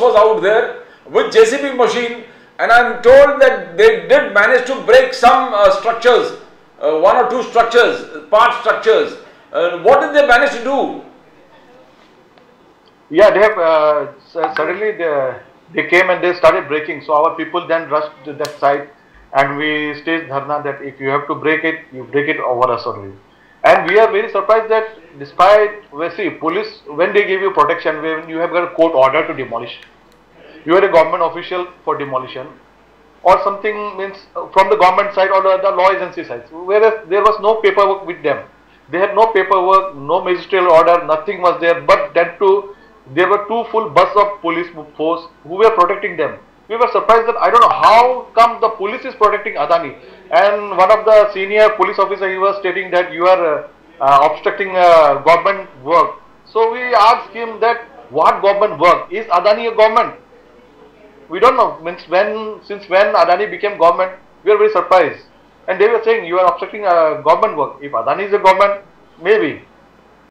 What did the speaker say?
was out there with JCB machine and I'm told that they did manage to break some uh, structures, uh, one or two structures, part structures. Uh, what did they manage to do? Yeah, they have uh, suddenly they, they came and they started breaking. So our people then rushed to that site and we staged dharna that if you have to break it, you break it over us only. And we are very surprised that despite, we see, police, when they give you protection, when you have got a court order to demolish, you are a government official for demolition, or something means uh, from the government side or the, law agency side, whereas there was no paperwork with them. They had no paperwork, no magisterial order, nothing was there, but that too, there were two full bus of police force who were protecting them. We were surprised that I don't know how come the police is protecting Adani. And one of the senior police officer, he was stating that you are uh, obstructing uh, government work. So we asked him that what government work? Is Adani a government? We don't know. Means when, since when Adani became government, we are very surprised. And they were saying you are obstructing uh, government work. If Adani is a government, maybe.